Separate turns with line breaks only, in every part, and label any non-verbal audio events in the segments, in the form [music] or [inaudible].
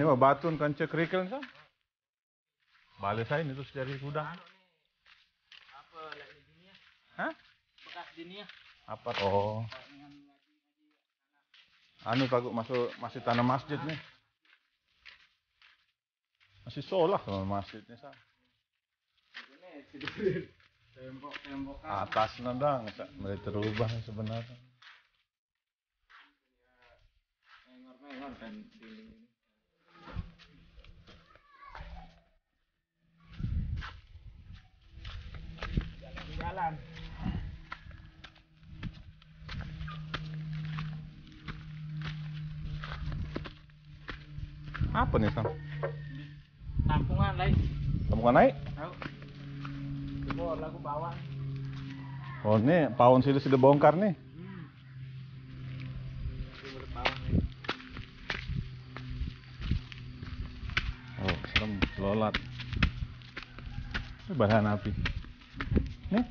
Ini mah batun kan cek kerikil kan? Balik saya ini terus dari gudang.
Apa lagi dunia?
Hah?
Bekas dunia.
Apa? Oh. Anu takut masuk masih tanah masjid nih. Masih sholah sama masjidnya sa.
Ini tembok-tembok
Atas nandang, mulai terubah sebenarnya.
mengor-mengor kan dinding ini.
Apa nih sam?
Tampungan lain.
Kamu kan naik?
Tahu? Lagu bawang.
Oh ini pawon sini sudah bongkar nih.
Hmm. Nih.
Oh serem, lolat. Ini bahan api. Nih.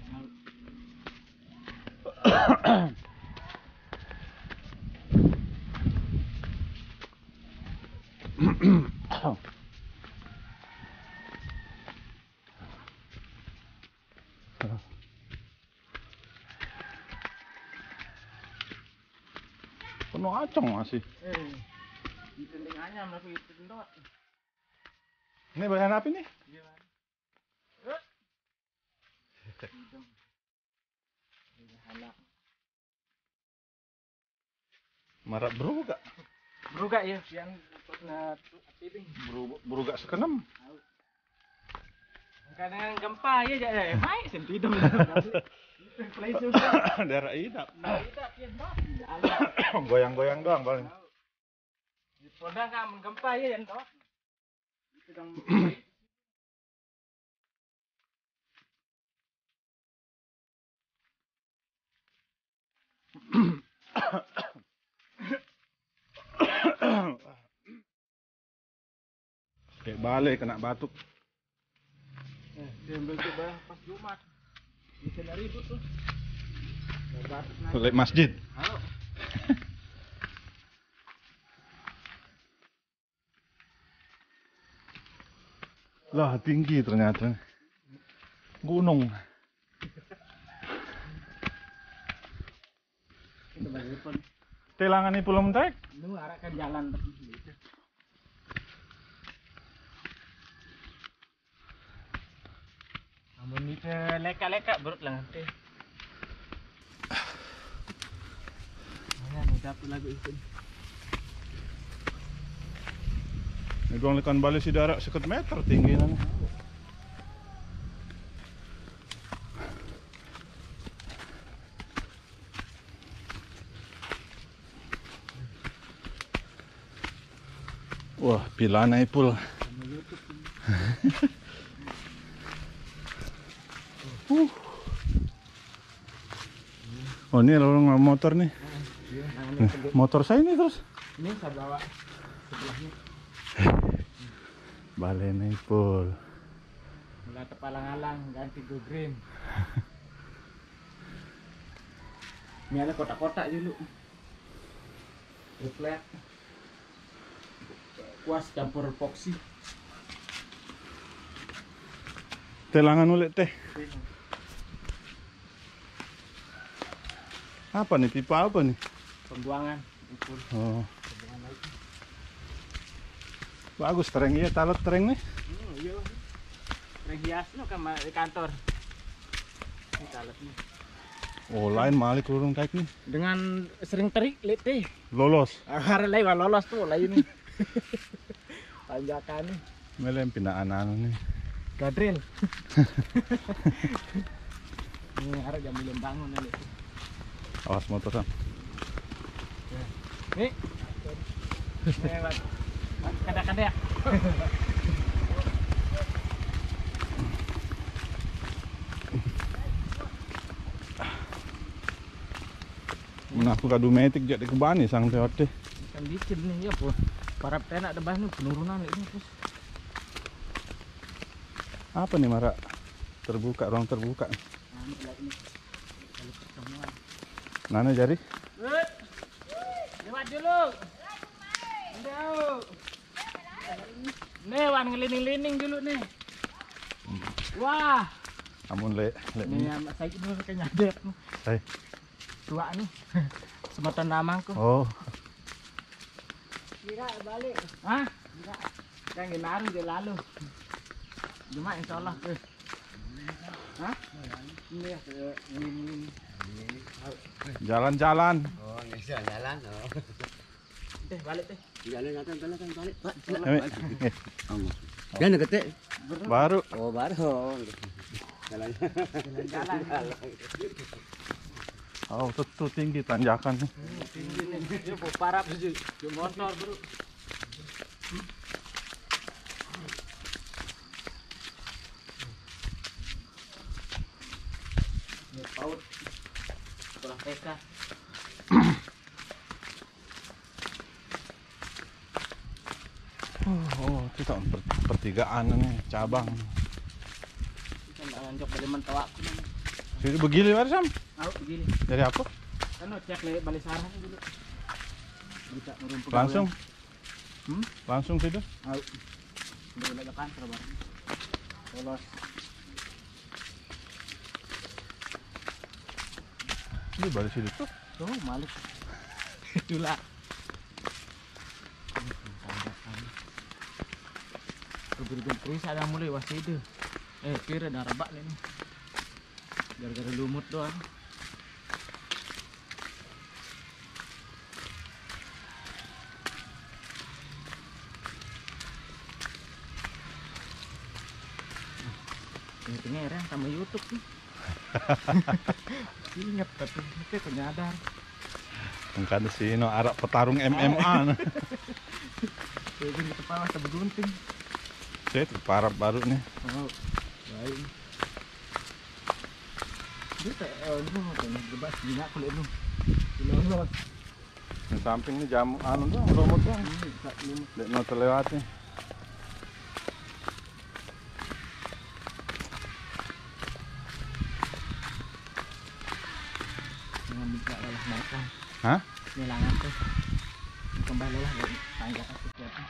[coughs] Penuh acong masih.
Eh. Di dinding anyam tapi itu dendot.
Ini bahan api nih.
Iya. Ini.
Marak beruga.
Beruga ya yang na titing.
Beruga, beruga sekenem.
Kadang gempa ya ya ya. Mai sentido.
Daerah idap. Goyang-goyang doang paling.
Di Polda kan gempa ya yang dot. Itu [coughs] dong.
Kayak balik kena batuk.
Eh, coba pas Jumat. Bisa dari ribut tuh.
Lek masjid.
Halo. [laughs]
Lah tinggi ternyata. Gunung. Telangan ini pulau mentek.
Lu arahkan jalan leka-leka berut lah nanti. Mana nih satu lagu itu?
Ini doang ikan balik si darat sekitar meter tinggi nang. Wah, pilana ipul. [laughs]
Sama YouTube.
Oh, ini lorong motor nih.
Kedua.
motor saya ini terus.
Ini saya bawa sebelahnya.
Balena ipul.
Mulai tepalang-alang ganti go green. Ini ada kotak-kotak dulu. Reflect. Kuas campur epoxy.
Telangan ulit teh. Apa nih? Pipa apa nih?
Pembuangan.
Oh,
pembuangan lagi.
bagus tereng iya, talat tereng nih.
Hmm, iya. No kan di kantor. Ini nih.
Oh, lain malik lurung kayak nih.
Dengan sering terik deh.
Lolos.
Hari wah lolos tuh lain nih. [laughs] Tanjakan nih.
Melem pindahan anu nih.
Gadril. [laughs] Ini harap jam belum bangun nanti.
Awas motor sam.
Nih. Kada-kada.
Menaku kadu metik jadi kebani sang teote.
Kan licin nih ya po. Para penak debah nih penurunan ini terus.
Apa nih Mara? Terbuka, ruang terbuka.
Lah ini.
Nana jari?
Lewat dulu. Jauh. Nih, wan ngelining-lining dulu nih. Wah,
Amun le, le
ini saya dulu kayak nyadet.
Hai.
Tua nih. [laughs] Sematan namangku.
Oh,
Kira balik. Hah? Kira. Kan gimana dia lalu. Cuma insya Allah tuh. Hah? Ini ya, kayak ngeliling-ngeliling.
Jalan-jalan.
Oh, jalan.
Teh, balik teh.
Jalan jalan jalan jalan balik.
Baru.
Oh, baru. Jalan.
Jalan-jalan.
Oh, tuh tinggi tanjakan.
Parap di motor bro. Ini paut. TK.
Oh, oh itu tahun per, pertigaan nih, cabang.
Kita nggak lanjut dari.
Sini begini baru sam.
Au begini.
Dari apa?
Kan cek le balik sarang dulu. Bisa merumput.
Langsung,
Hmm?
langsung situ.
Au. Udah udah. Polos.
Ini baru situ tuh.
Tuh malik. Itulah. Keberuntungan Chris ada mulai wasi itu. Eh, kira ada rebak nih. Gara-gara lumut doang. Ini pengerang sama YouTube nih. Ingat tapi itu penyadar.
Kan di sini arak petarung MMA. [laughs]
Kayak gini kepala sampai gunting.
Saya itu parah baru nih.
Oh, baik. Dia tak, eh, lu mau tanya, bebas gini aku lihat lu. Lu.
Di samping ini jamu anu tuh, rumut tuh.
Ini, tak
terlewat nih.
Makan.
Hah?
Nilangan tuh. Kembali lah, tangga aku siapa.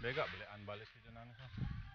Bega belian balik nana. Sam.